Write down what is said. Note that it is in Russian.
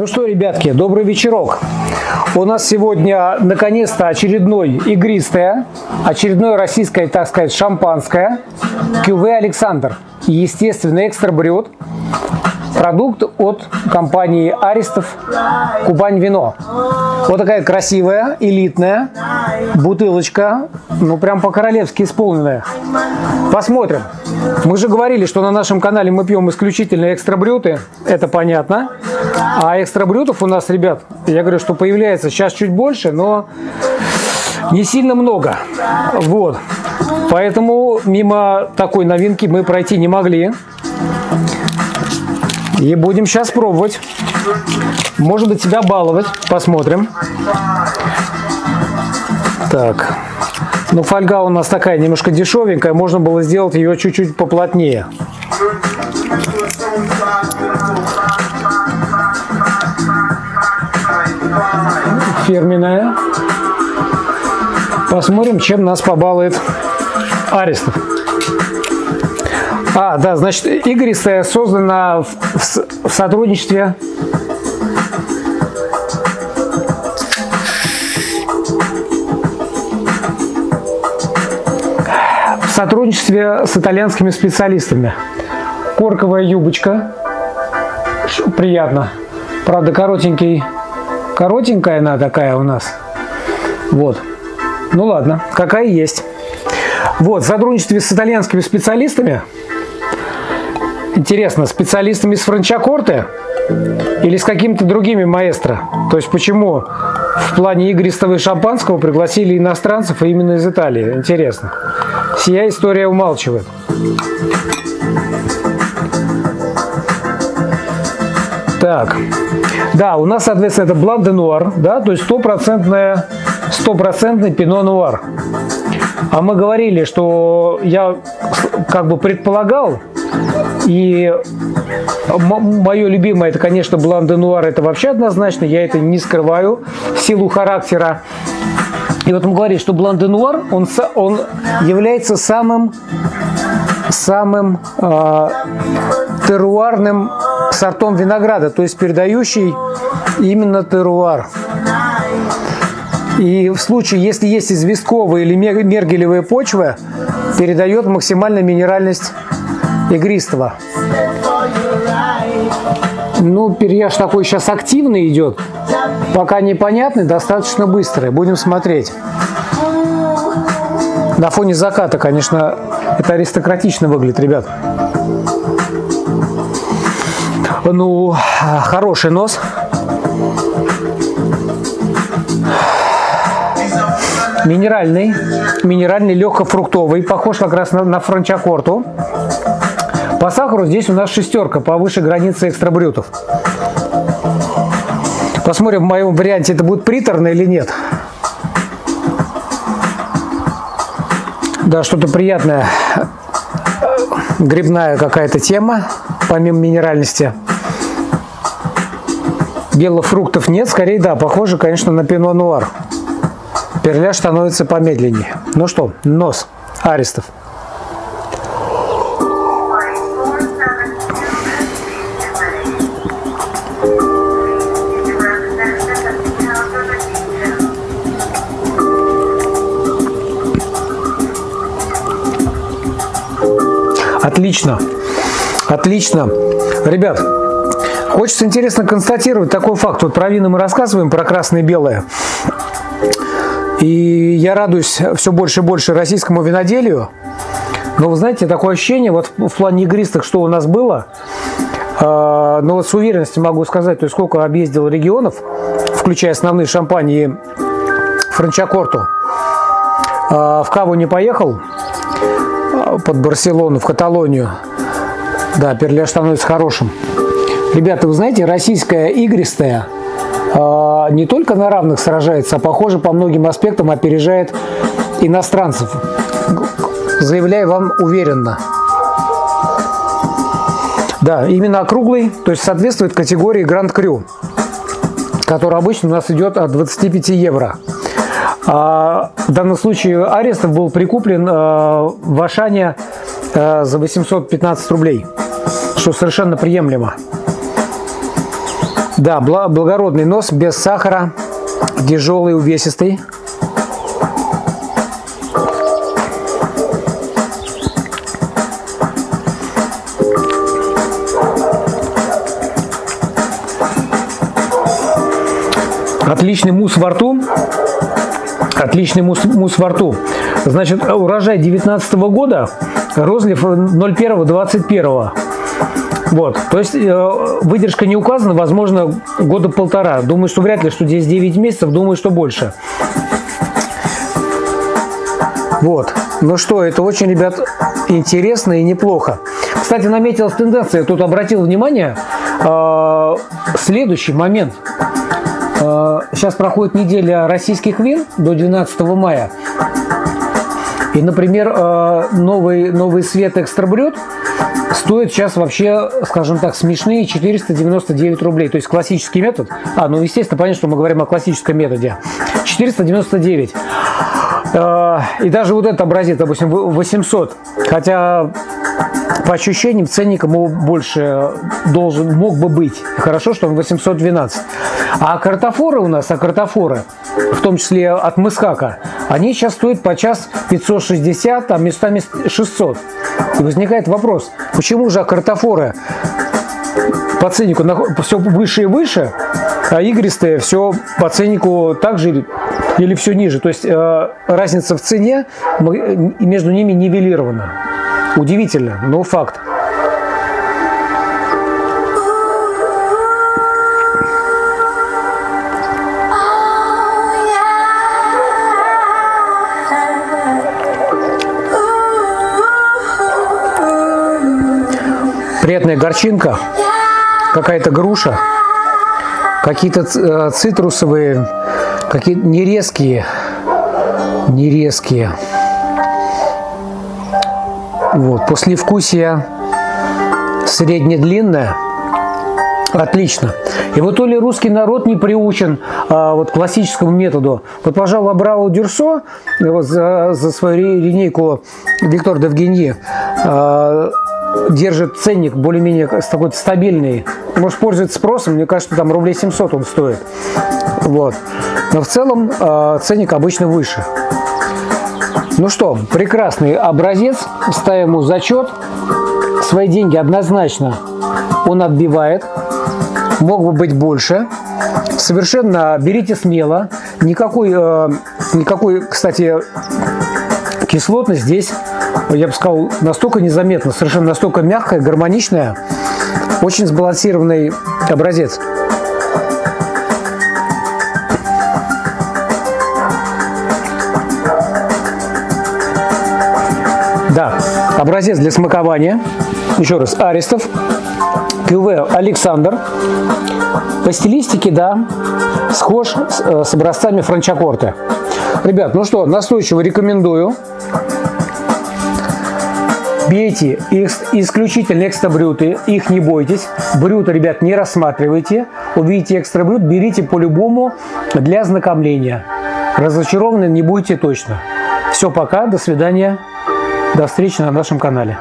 Ну что, ребятки, добрый вечерок. У нас сегодня наконец-то очередной игристое, очередное российское, так сказать, шампанское. Кюве Александр. Естественно, экстра брют. Продукт от компании Аристов Кубань Вино. Вот такая красивая, элитная бутылочка, ну прям по-королевски исполненная. Посмотрим. Мы же говорили, что на нашем канале мы пьем исключительно экстра брюты, это понятно. А экстра брютов у нас, ребят, я говорю, что появляется сейчас чуть больше, но не сильно много. Вот. Поэтому мимо такой новинки мы пройти не могли. И будем сейчас пробовать. Может быть, себя баловать. Посмотрим. Так. Ну, фольга у нас такая немножко дешевенькая. Можно было сделать ее чуть-чуть поплотнее. Фирменная. Посмотрим, чем нас побалует Арестов. А, да, значит, игристая создана в, в, в сотрудничестве в сотрудничестве с итальянскими специалистами. Корковая юбочка. Приятно. Правда, коротенький. Коротенькая она такая у нас. Вот. Ну ладно, какая есть. Вот, в сотрудничестве с итальянскими специалистами Интересно, специалистами с Франчакорте или с какими-то другими маэстро? То есть почему в плане игристого и шампанского пригласили иностранцев, именно из Италии? Интересно. Сия история умалчивает. Так, да, у нас, соответственно, это блан де нуар, да, то есть стопроцентное, стопроцентный пино нуар. А мы говорили, что я как бы предполагал, и мое любимое, это, конечно, блан де нуар, это вообще однозначно, я это не скрываю, в силу характера. И вот мы говорим, что блан де нуар, он, он является самым, самым э, теруарным сортом винограда, то есть передающий именно теруар. И в случае, если есть известковая или мергелевая почва, передает максимальную минеральность игристого. Ну, перьяж такой сейчас активный идет. Пока непонятный, достаточно быстрый. Будем смотреть. На фоне заката, конечно, это аристократично выглядит, ребят. Ну, хороший нос. Минеральный, минеральный, легко-фруктовый, похож как раз на, на франчакорту. По сахару здесь у нас шестерка, повыше границы экстрабрютов. Посмотрим в моем варианте, это будет приторно или нет. Да, что-то приятное. Грибная какая-то тема, помимо минеральности. Белых фруктов нет, скорее да, похоже, конечно, на пино нуар. Перляж становится помедленнее. Ну что, нос арестов. Отлично. Отлично. Ребят, хочется интересно констатировать такой факт. Вот про вина мы рассказываем, про красное и белое. И я радуюсь все больше и больше российскому виноделию. Но вы знаете, такое ощущение, вот в плане игристых, что у нас было, э, ну вот с уверенностью могу сказать, то есть сколько объездил регионов, включая основные шампании Франчакорту, э, в Каву не поехал, под Барселону, в Каталонию. Да, перляж становится хорошим. Ребята, вы знаете, российская игристая – а, не только на равных сражается, а похоже по многим аспектам опережает иностранцев. Заявляю вам уверенно. Да, именно округлый, то есть соответствует категории Гранд Крю, который обычно у нас идет от 25 евро. А в данном случае Арестов был прикуплен а, в Ашане а, за 815 рублей, что совершенно приемлемо. Да, благородный нос, без сахара, тяжелый, увесистый. Отличный мусс во рту. Отличный мусс, мусс во рту. Значит, урожай 19 года, розлив 01-21. Вот, то есть э, выдержка не указана, возможно, года полтора. Думаю, что вряд ли, что здесь 9 месяцев, думаю, что больше. Вот. Ну что, это очень, ребят, интересно и неплохо. Кстати, наметилась тенденция, я тут обратил внимание, э, следующий момент. Э, сейчас проходит неделя российских вин до 12 мая. И, например, э, новый, новый свет экстрабрют стоит сейчас вообще, скажем так, смешные 499 рублей. То есть классический метод. А, ну, естественно, понятно, что мы говорим о классическом методе. 499. Э, и даже вот этот образец, допустим, 800. Хотя по ощущениям ценник ему больше должен, мог бы быть. Хорошо, что он 812. А картофоры у нас, а картофоры, в том числе от Мыскака, они сейчас стоят по час 560, а местами 600. И возникает вопрос, почему же картофоры по ценнику все выше и выше, а игристые все по ценнику также или все ниже. То есть э, разница в цене между ними нивелирована. Удивительно, но факт. Приятная горчинка, какая-то груша, какие-то э, цитрусовые, какие нерезкие, нерезкие. Вот, послевкусие средне-длинное. Отлично. И вот то ли русский народ не приучен а, вот классическому методу. Вот, пожалуй, Абрау Дюрсо вот, за, за свою линейку Виктор Девгеньи а, держит ценник более-менее такой стабильный. Может, пользуется спросом, мне кажется, там рублей 700 он стоит. Вот. Но в целом а, ценник обычно выше. Ну что, прекрасный образец, ставим ему зачет. Свои деньги однозначно он отбивает, мог бы быть больше. Совершенно берите смело. Никакой, э, никакой, кстати, кислотность здесь, я бы сказал, настолько незаметно, совершенно настолько мягкая, гармоничная, очень сбалансированный образец. Образец для смакования. Еще раз, Аристов. КВ Александр. По стилистике, да, схож с, э, с образцами франчакорте. Ребят, ну что, настойчиво рекомендую. Бейте исключительно экстра-брюты, их не бойтесь. Брюты, ребят, не рассматривайте. Увидите экстра-брют, берите по-любому для ознакомления. Разочарованы не будете точно. Все, пока, до свидания. До встречи на нашем канале.